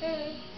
Hey.